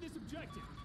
This objective.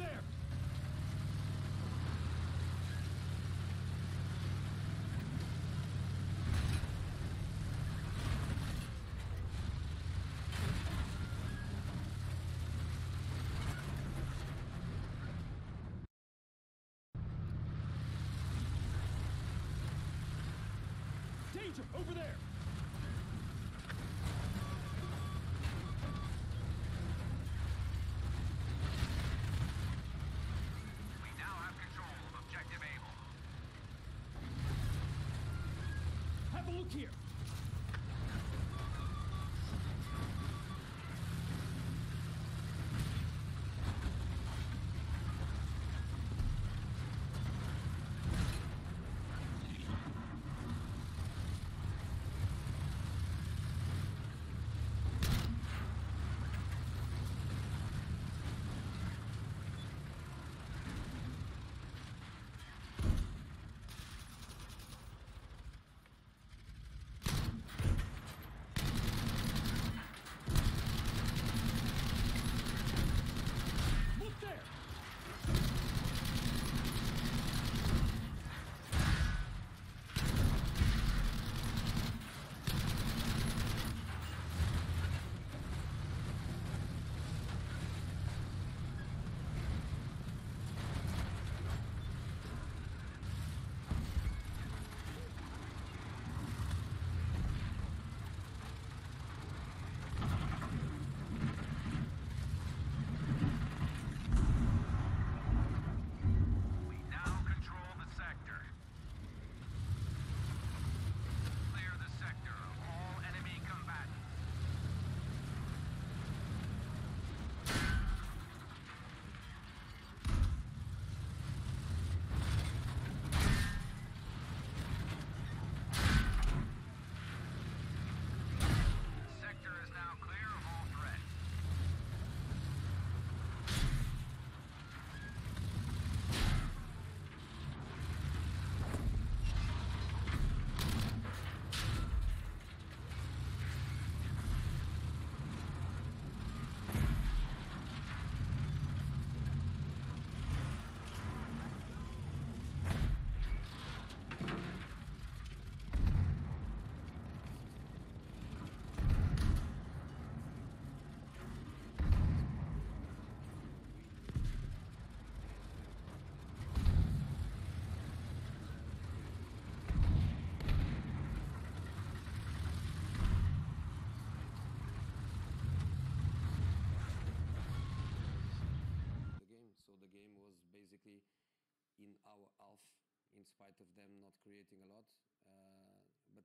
There! Danger! Over there! Look here!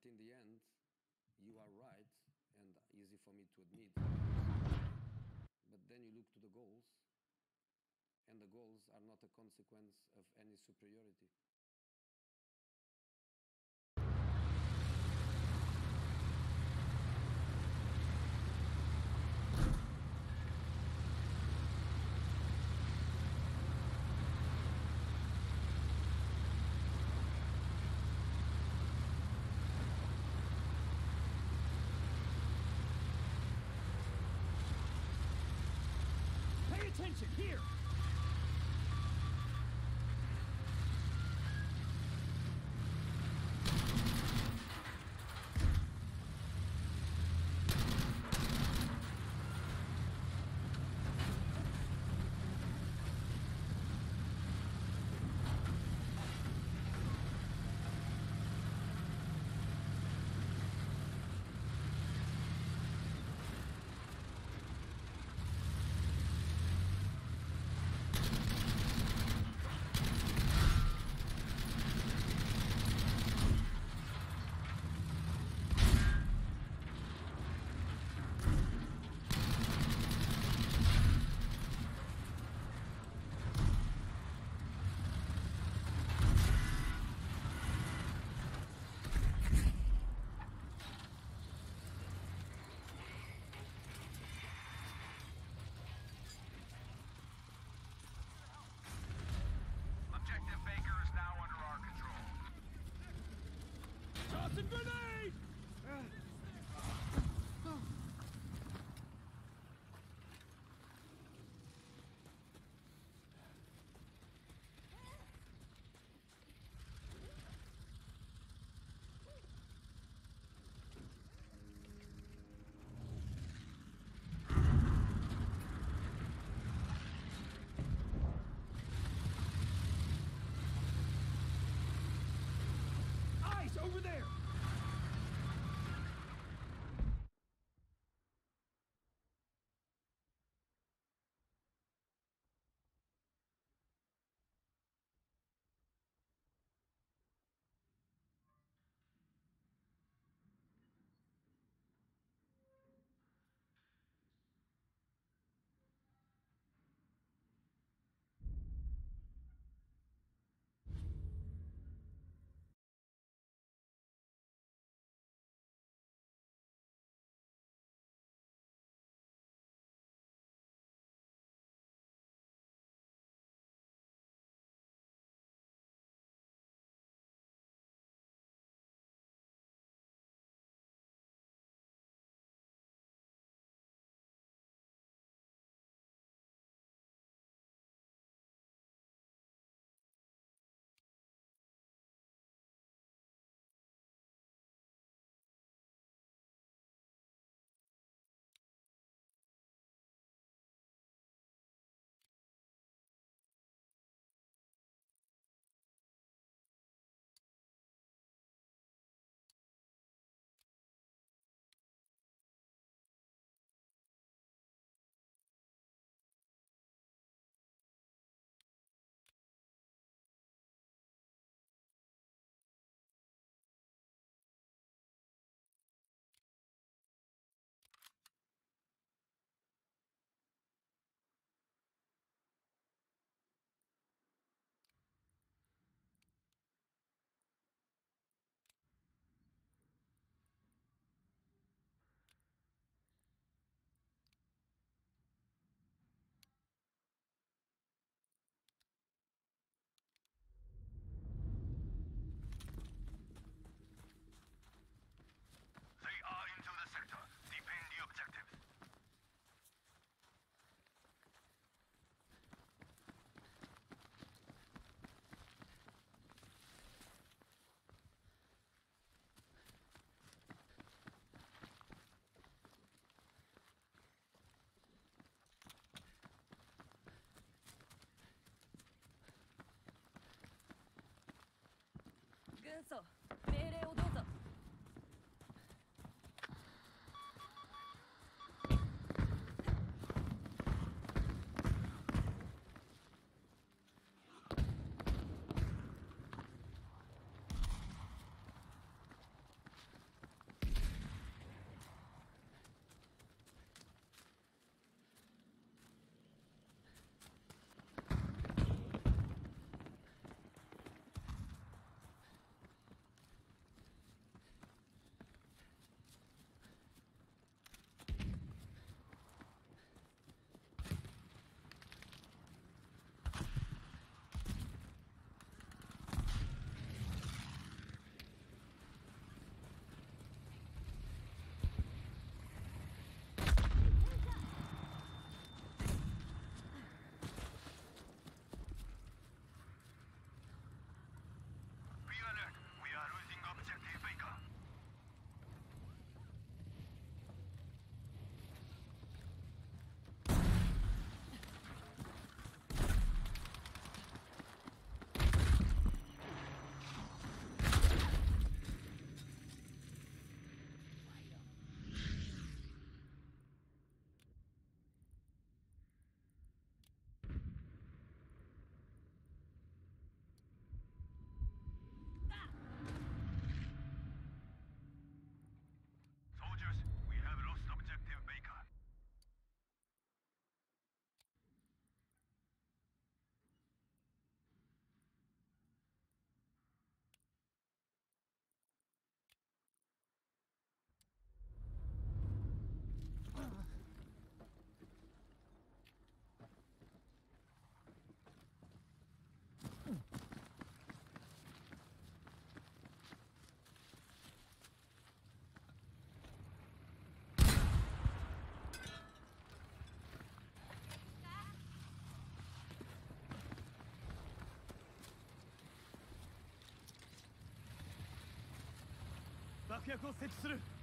In the end, you are right, and easy for me to admit. But then you look to the goals, and the goals are not a consequence of any superiority. Attention, here! Toss a grenade! 那走爆薬を設置する。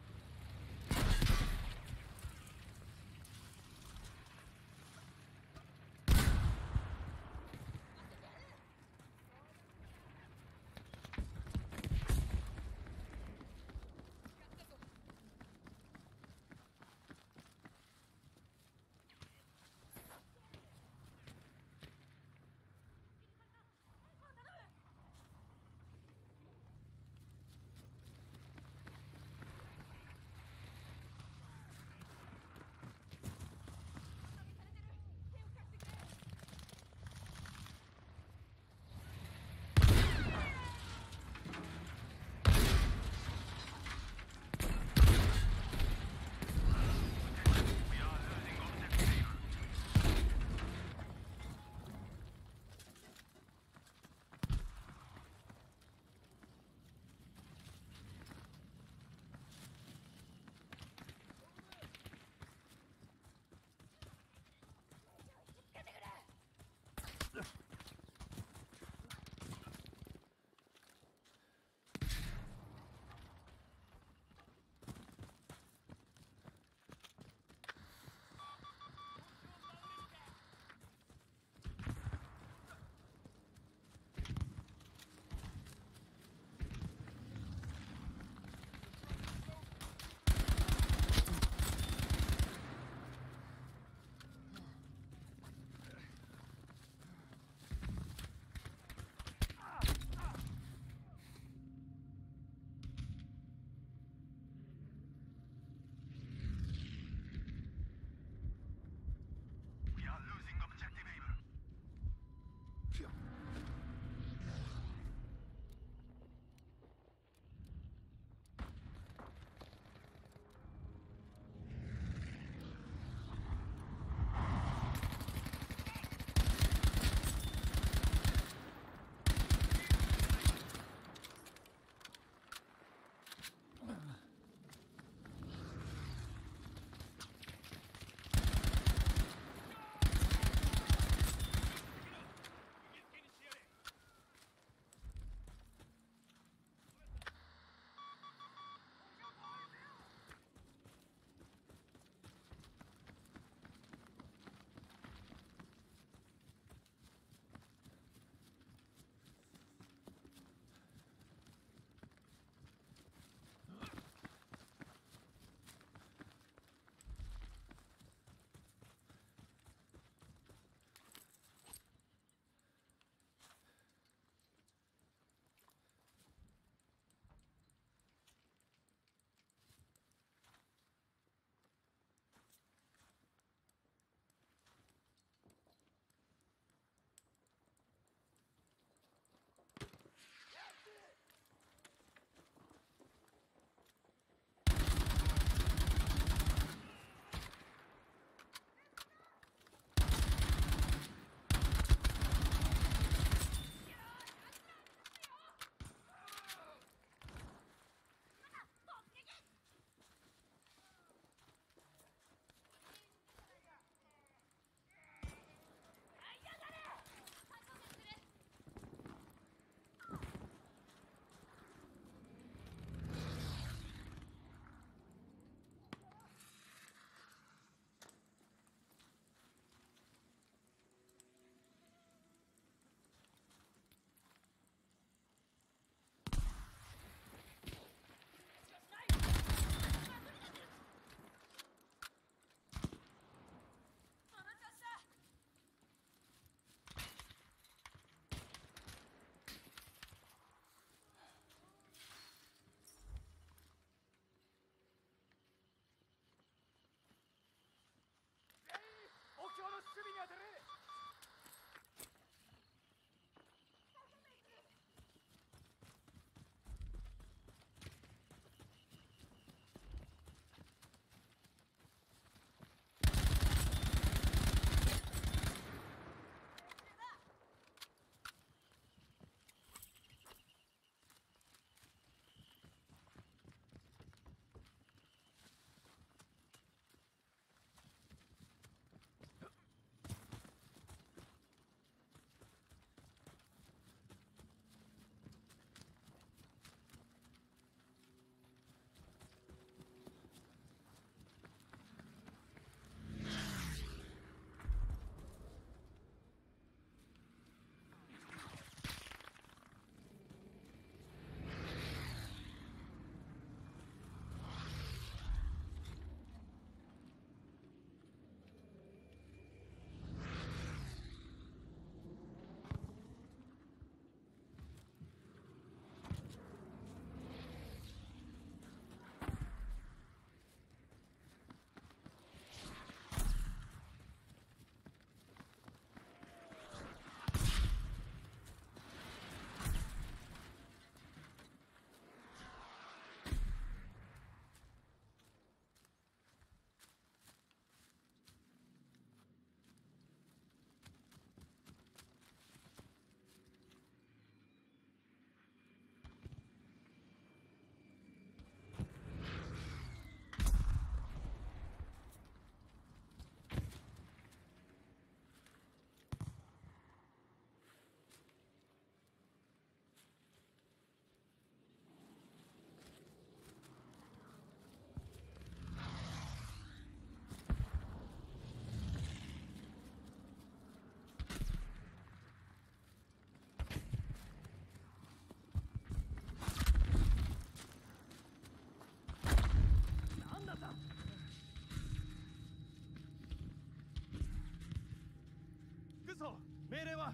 命令は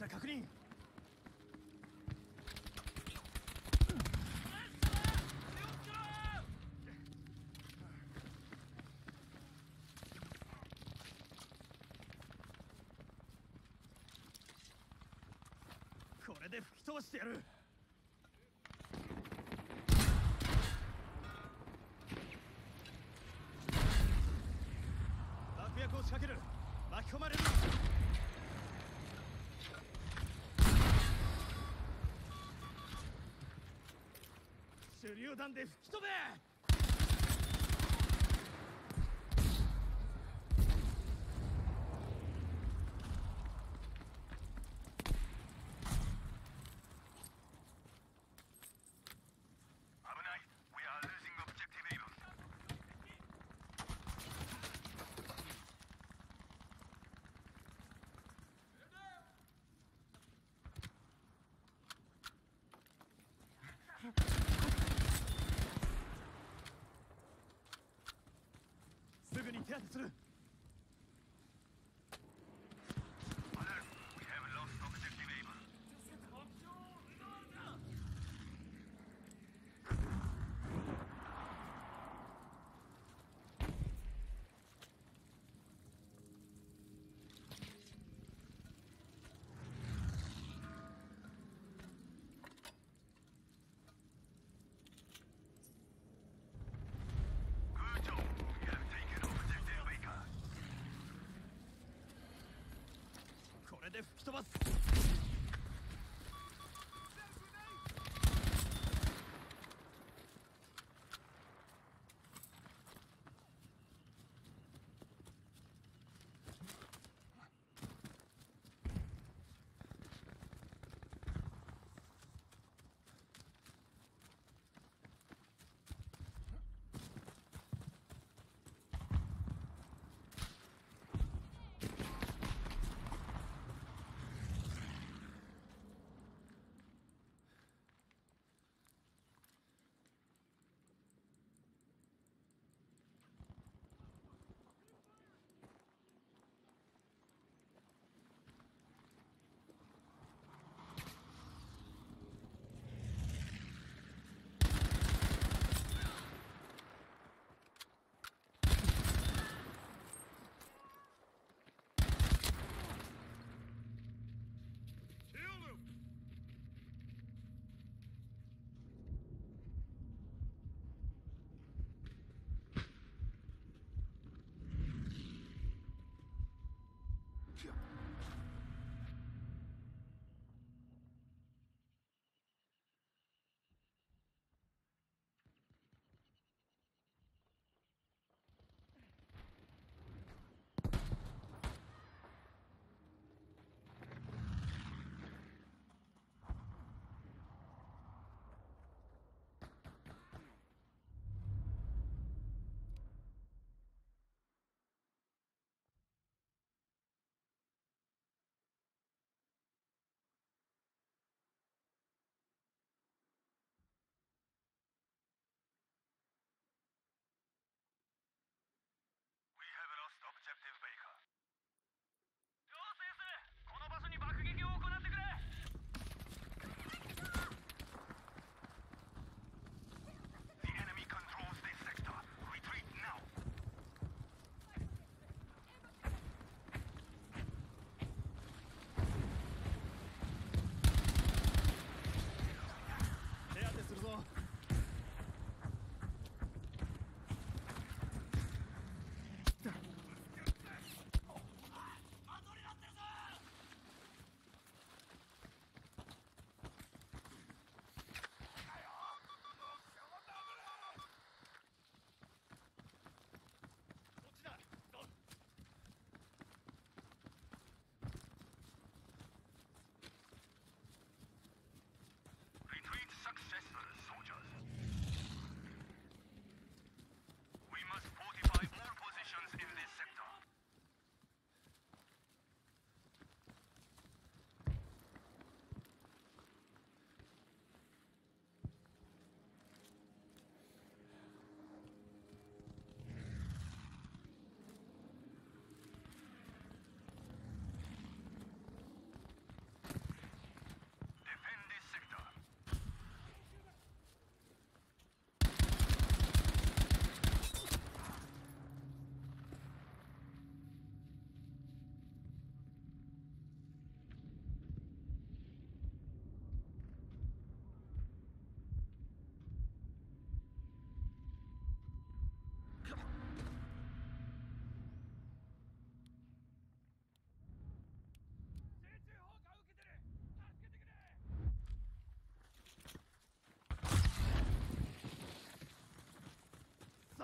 者確認。これで吹き通してやる爆薬を仕掛ける巻き込まれるな手榴弾で吹き飛べすぐに手当てするれで吹き飛ばす。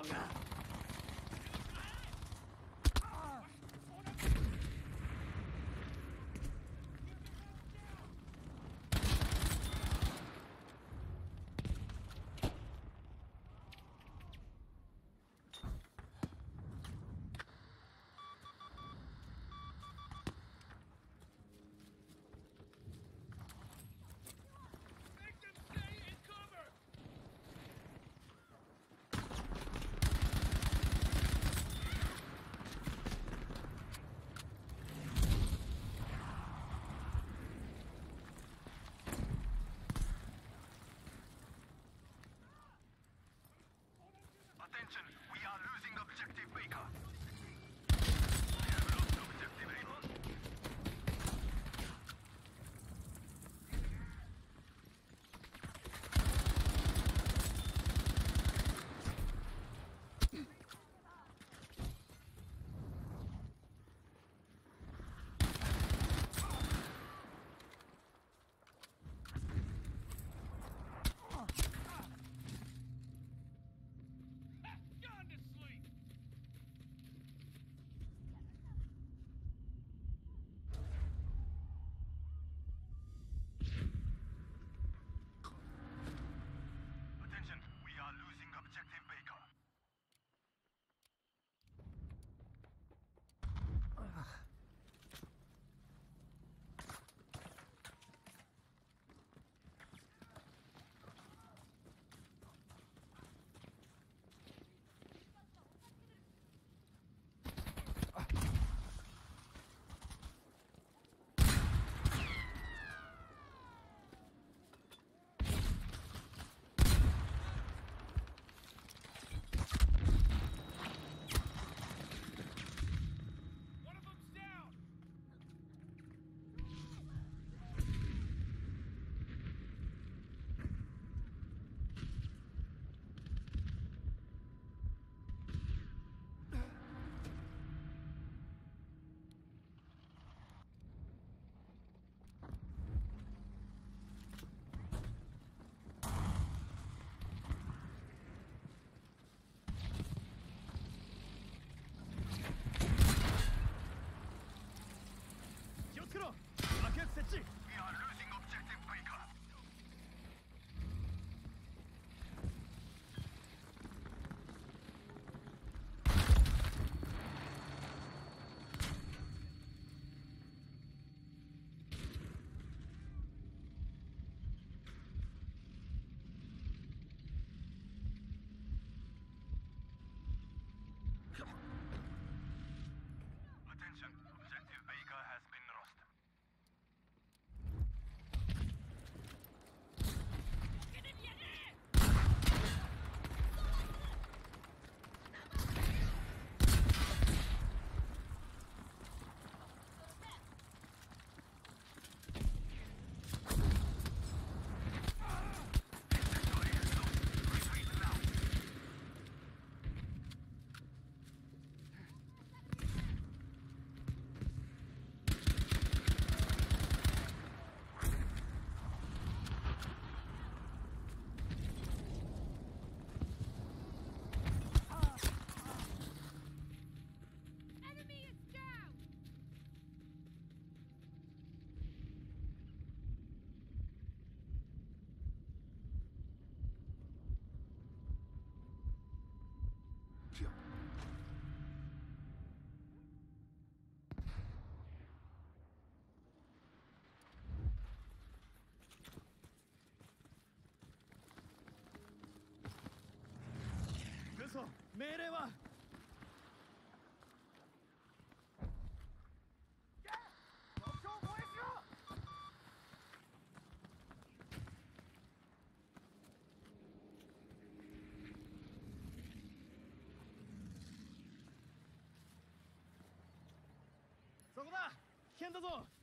人が attention. 是命令は。そこだ。危険だぞ。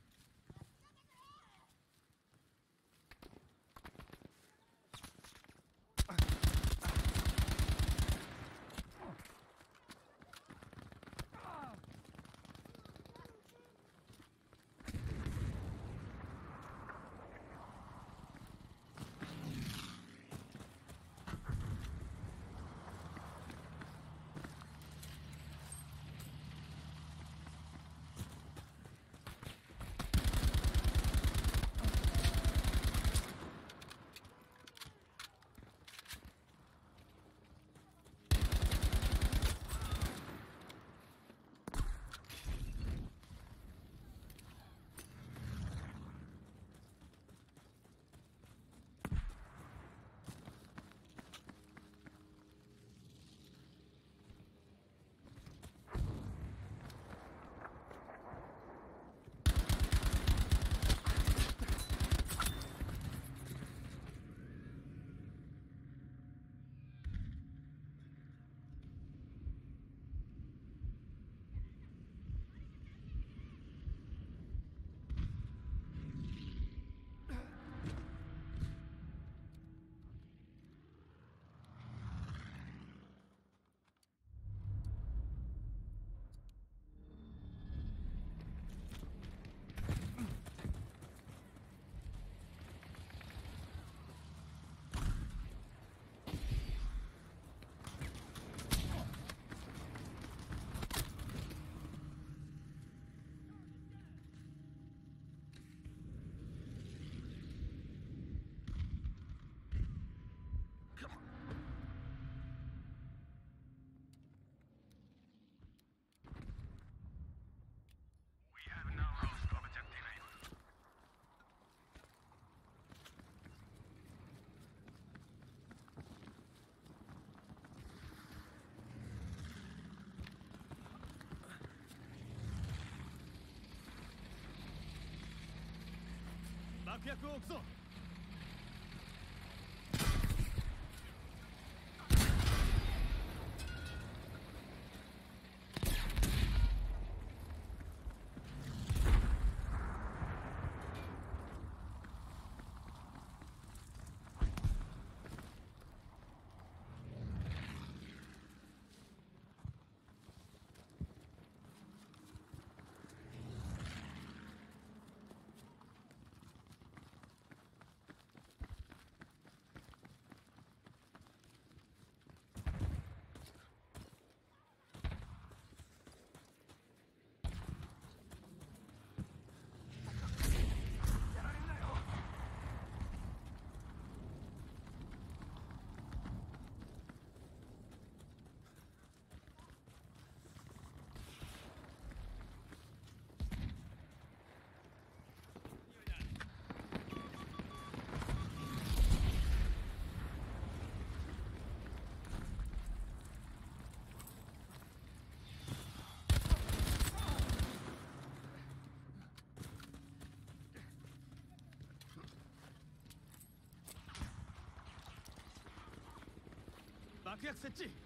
悪役を置くぞ。爆薬設置。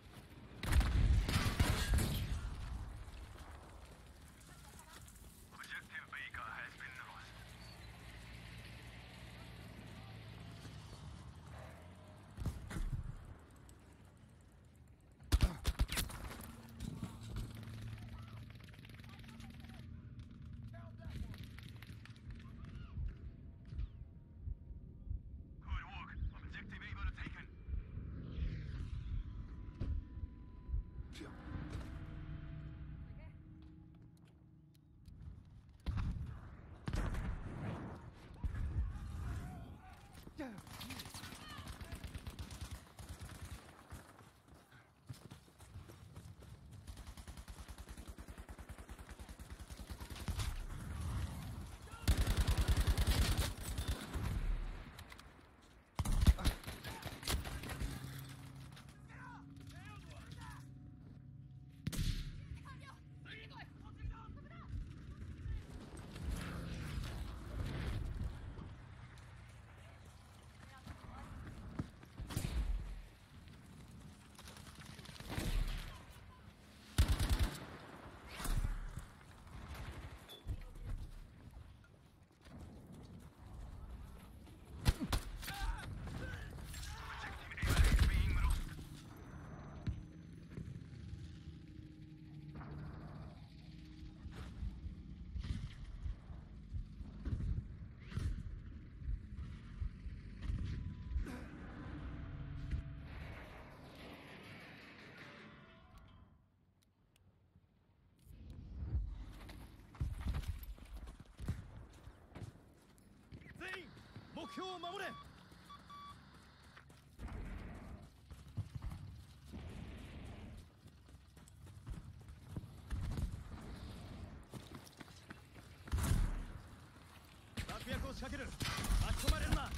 Yeah. 標を守れ。爆薬を仕掛ける。巻き込まれるな。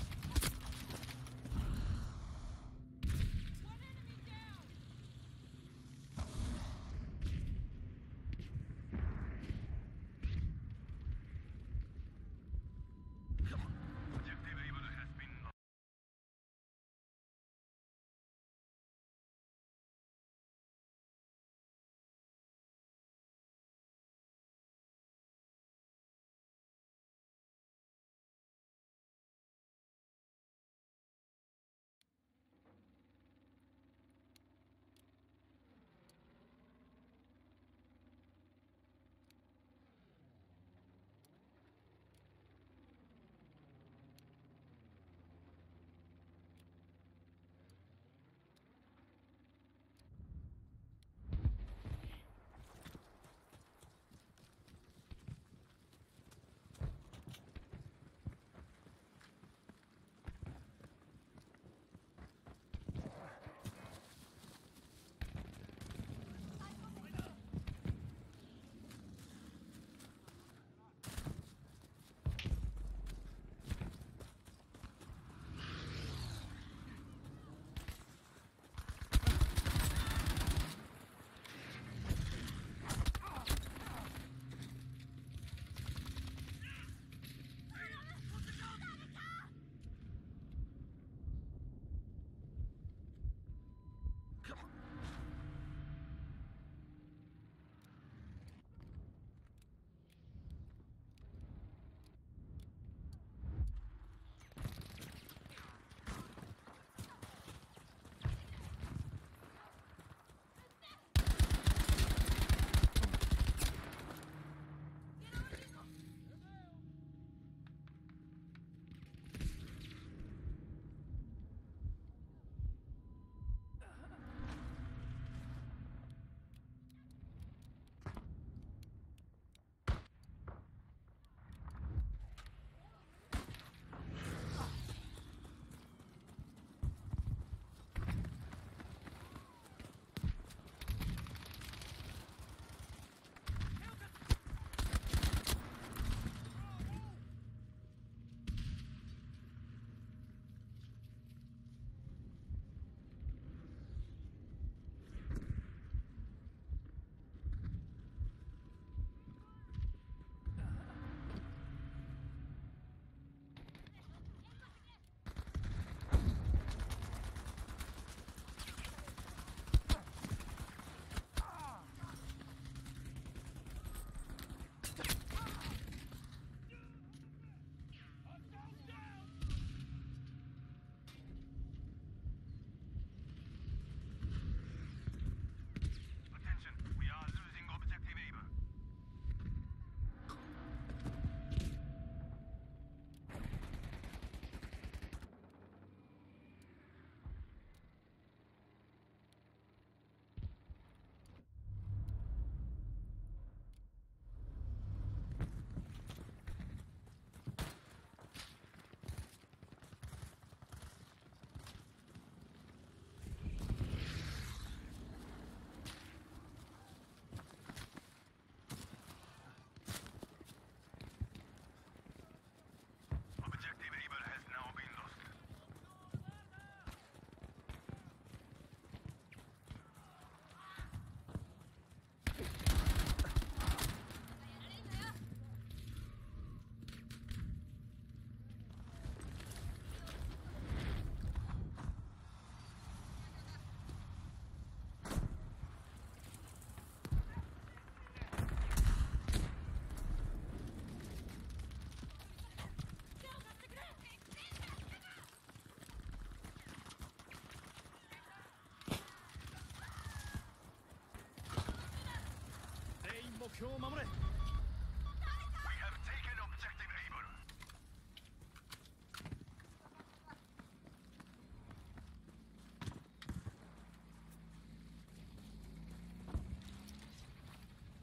目標を守れ。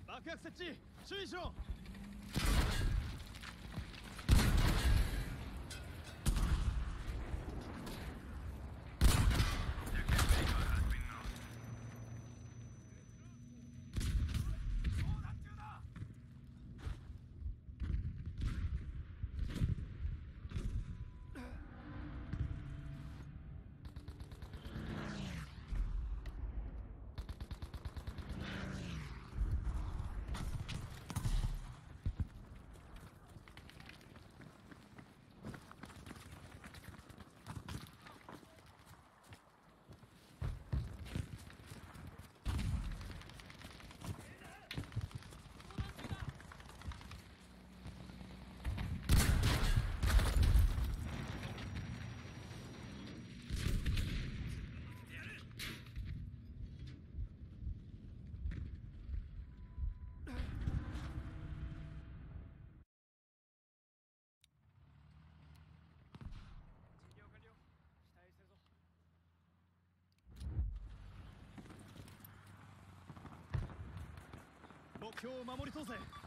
爆薬設置。注意しろ。標を守り通せ。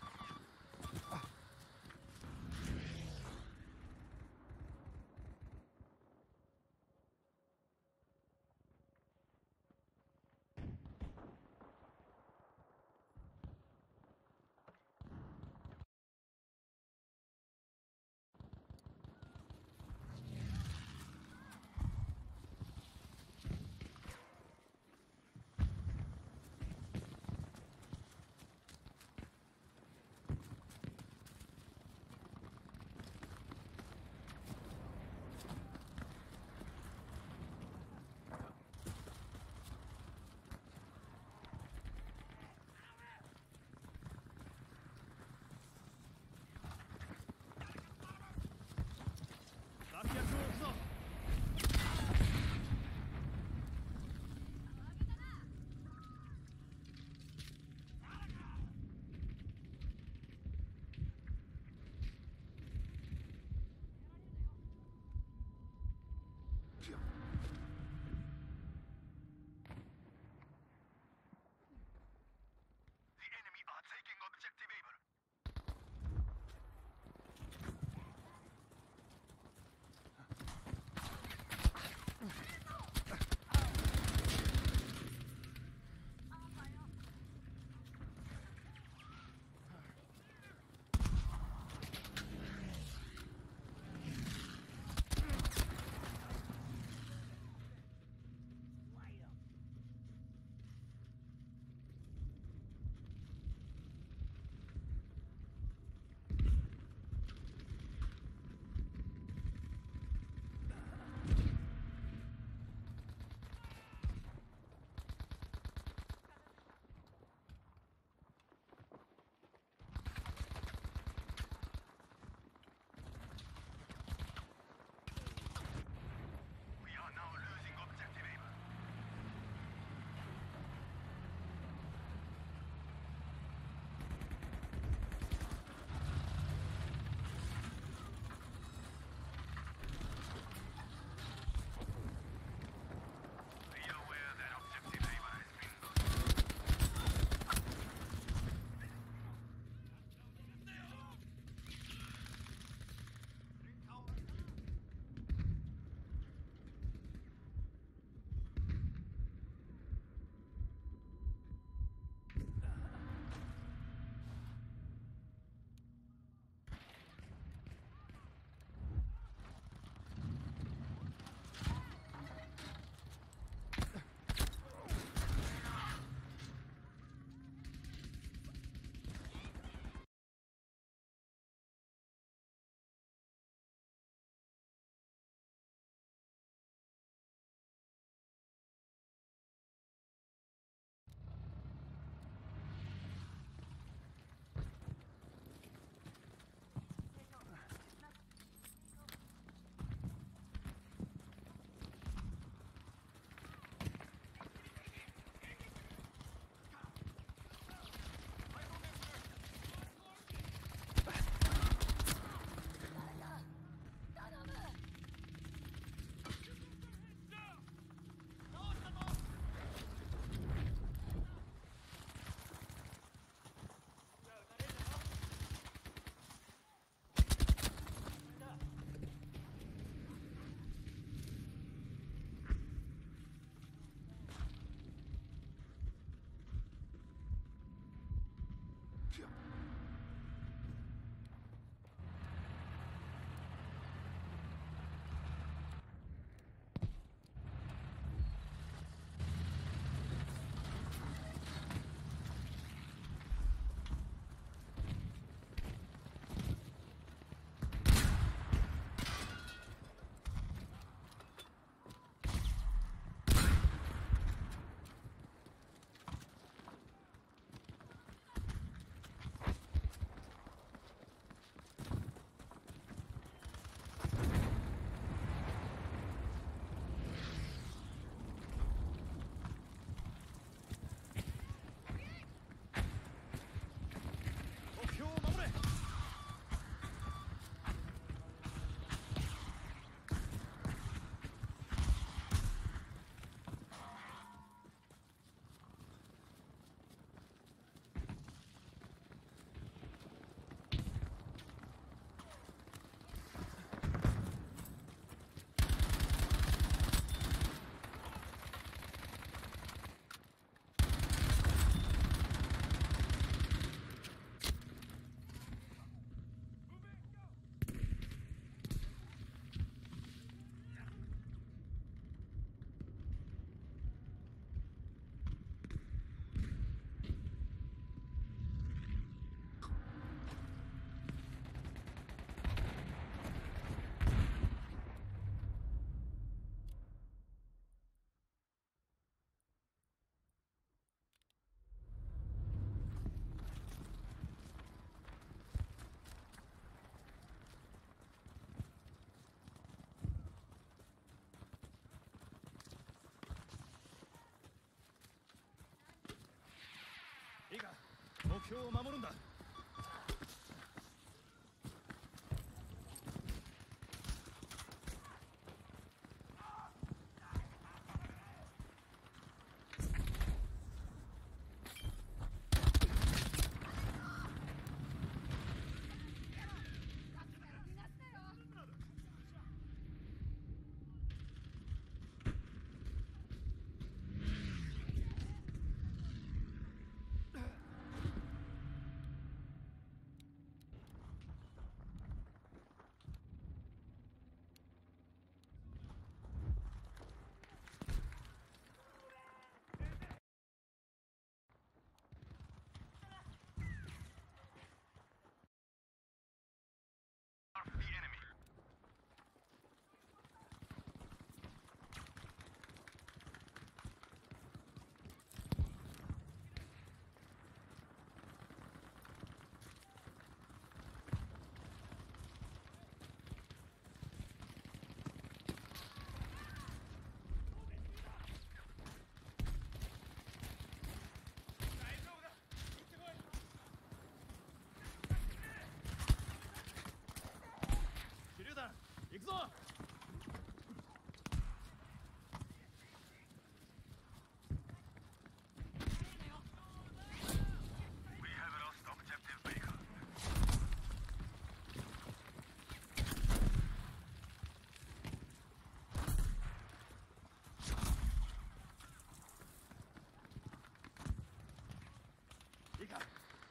境を守るんだ。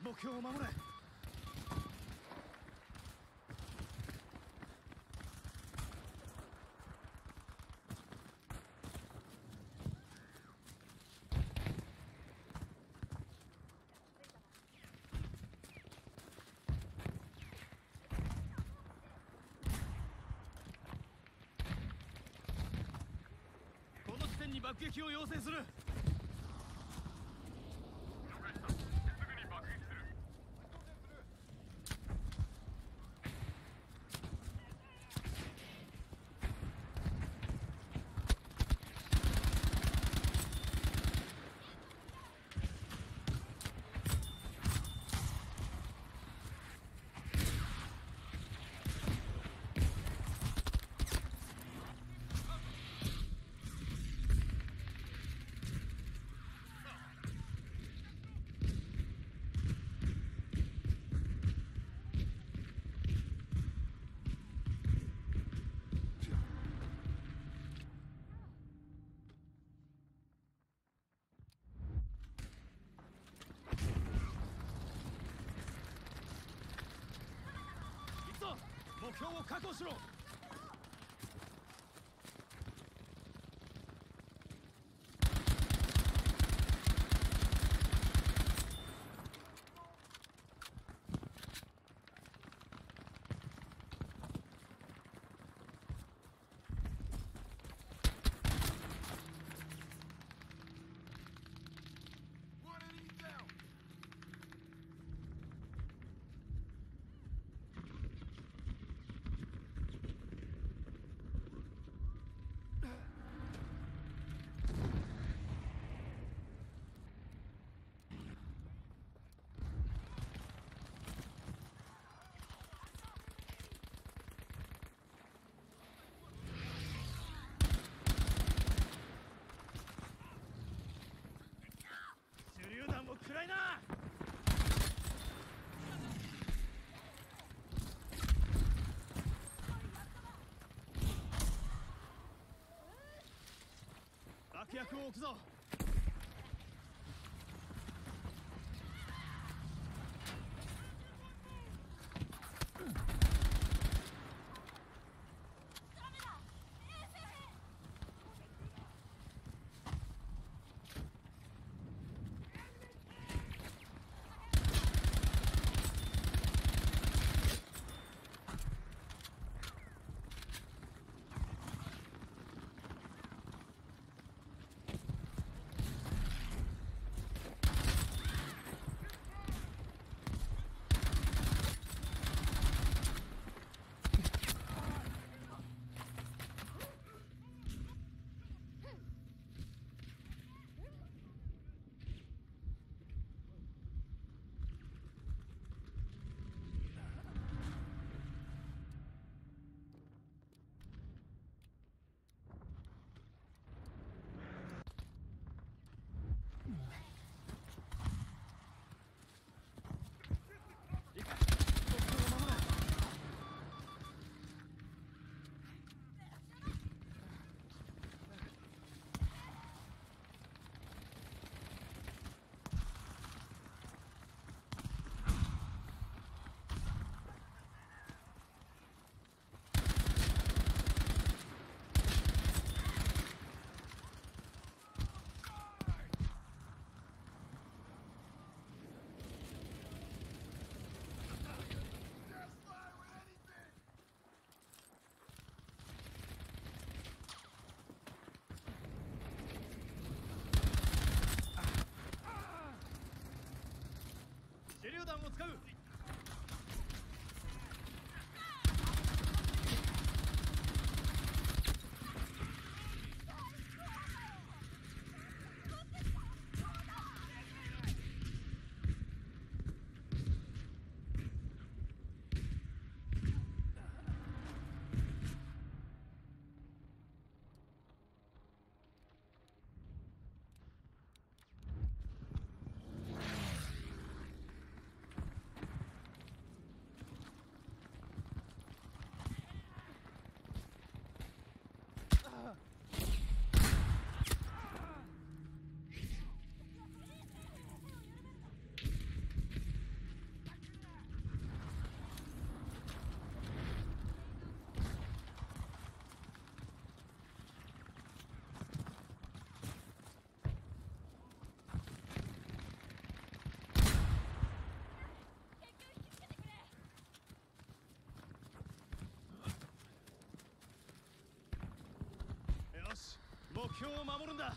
目標を守れ。この地点に爆撃を要請する行くぞ目標を確保しろ手榴弾を食らいな爆薬を置くぞ。標を守るんだ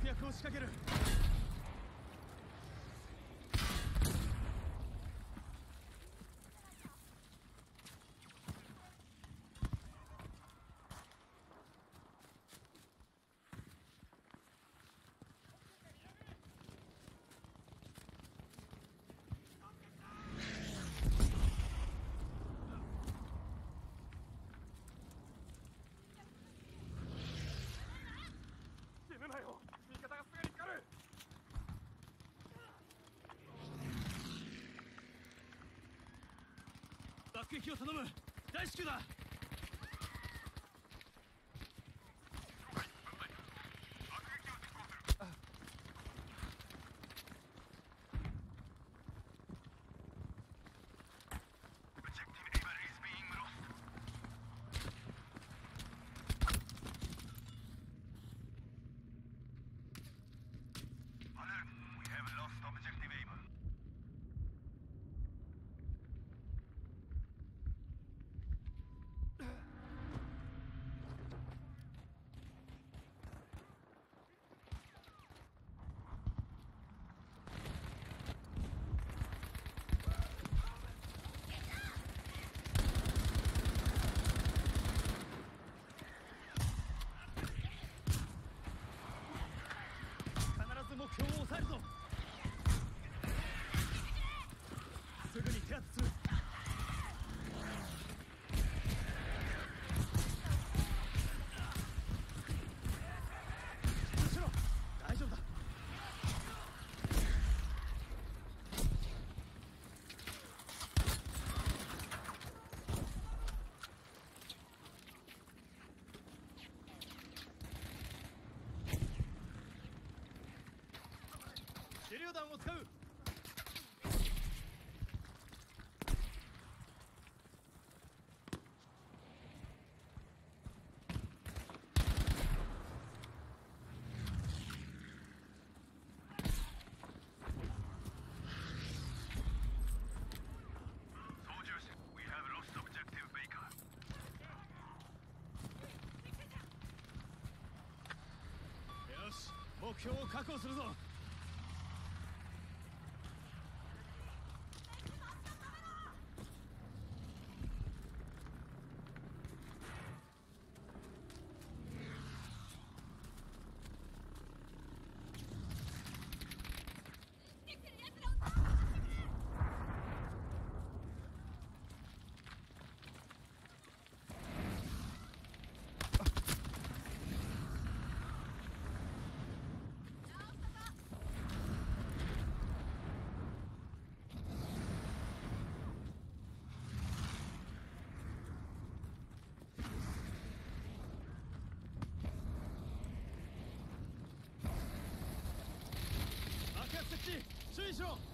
爆薬を仕掛ける。撃を頼む。大至急だ。弾を使う。目標を確保するぞ。Precision!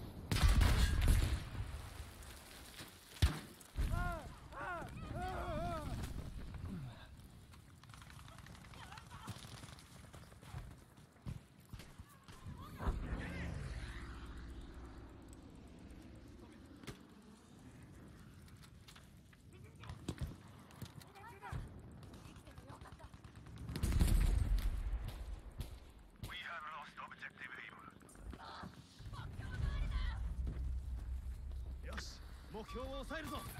標を抑えるぞ。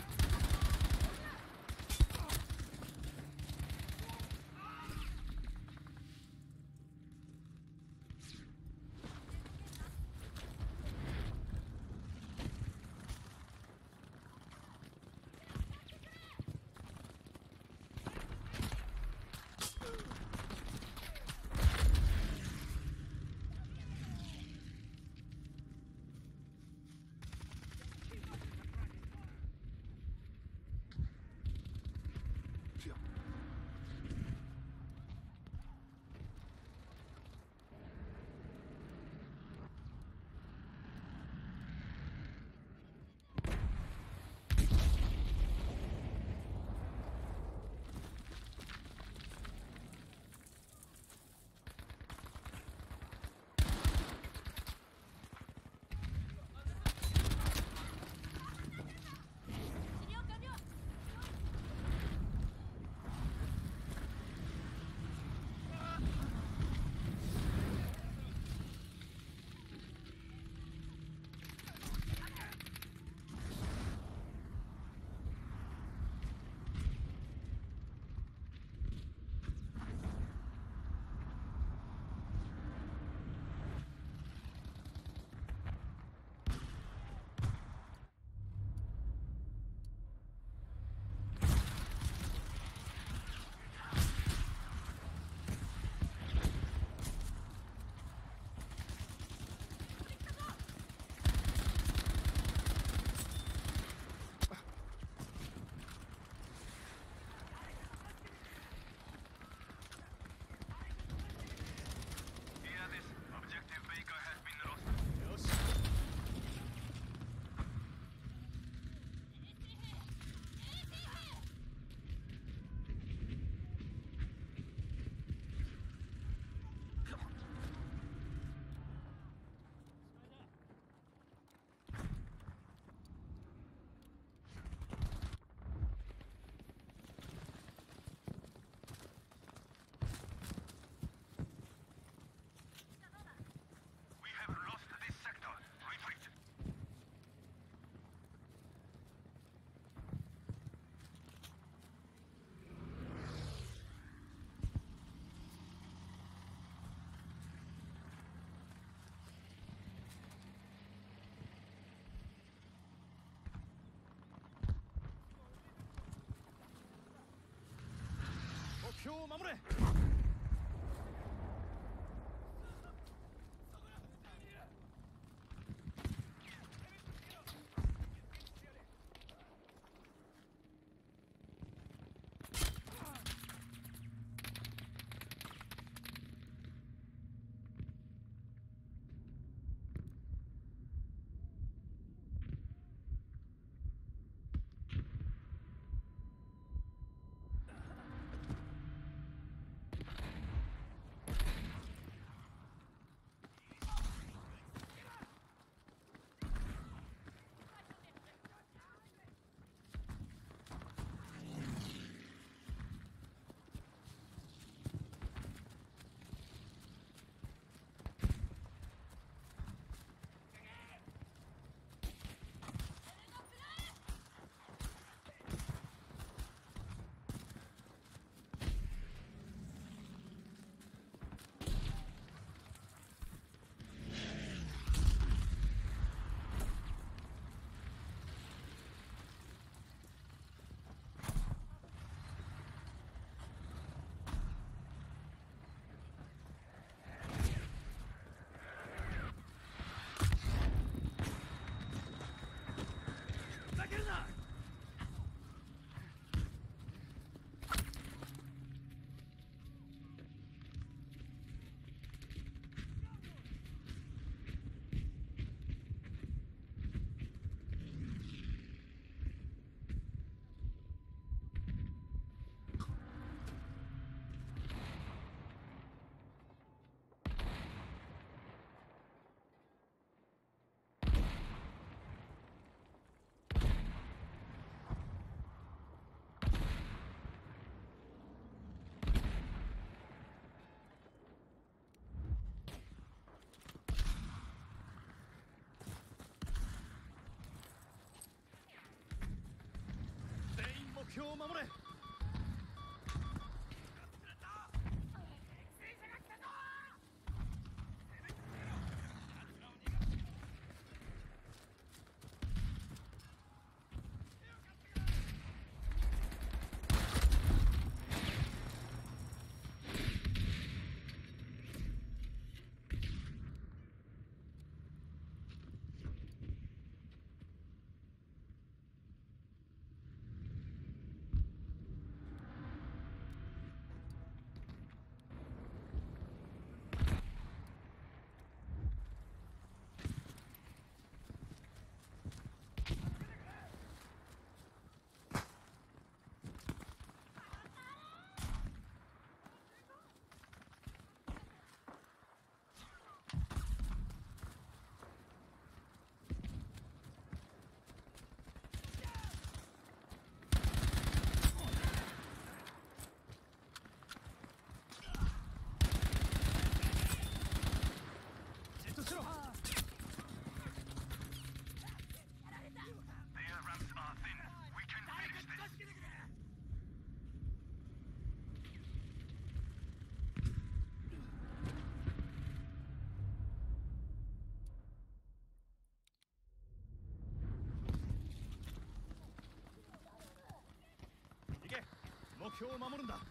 守れ。境を守れ。目標を守るんだ。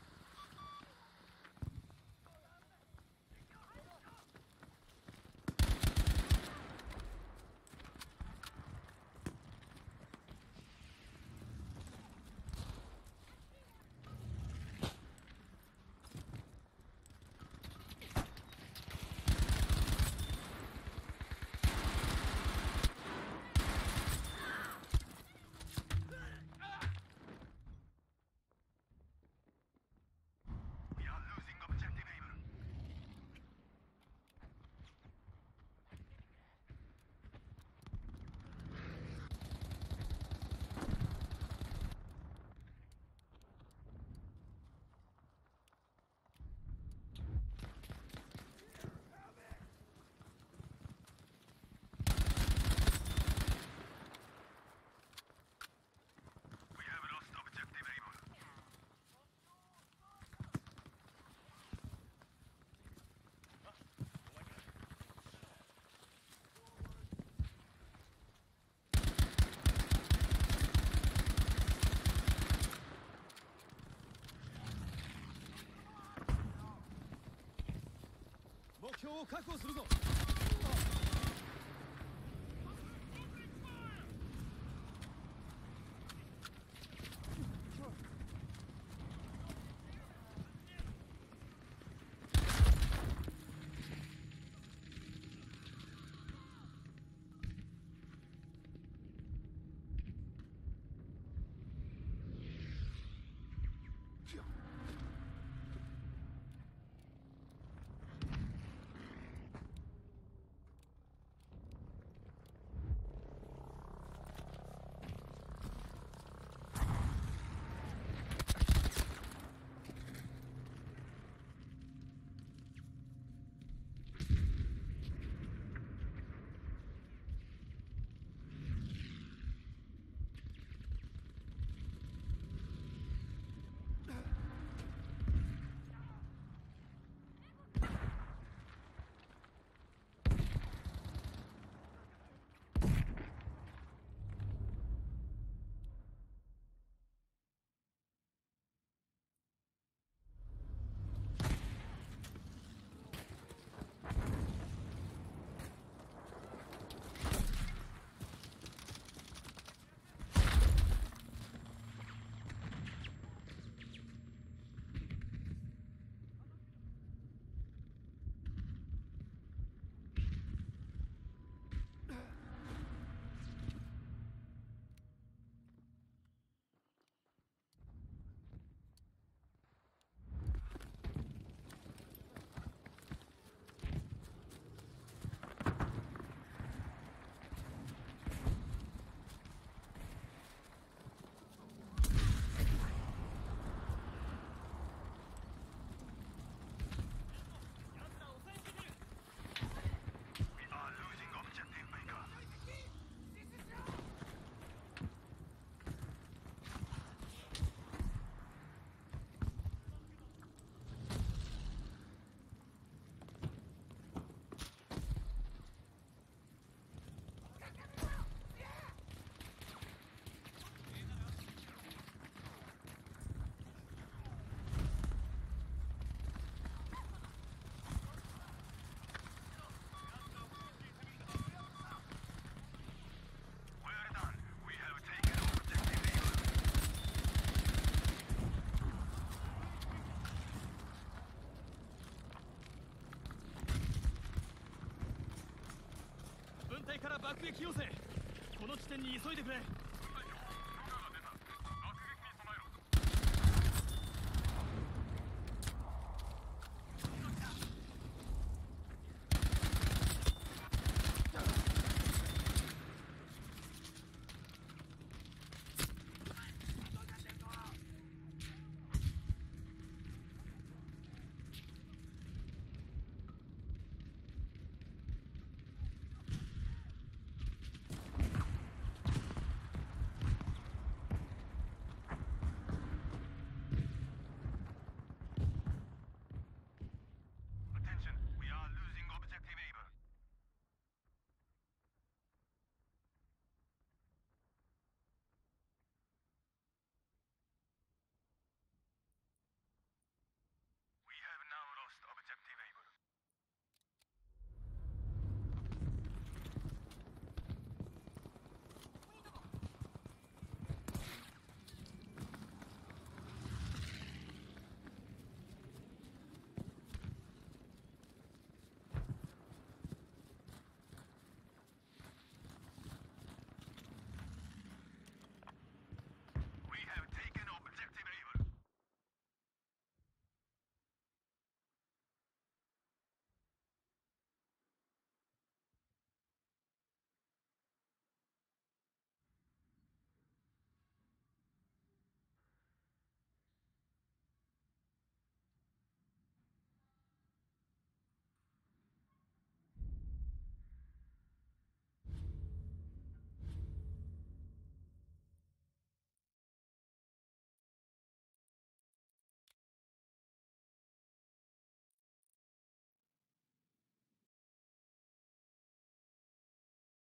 を確保するぞ。から爆撃要請。この地点に急いでくれ。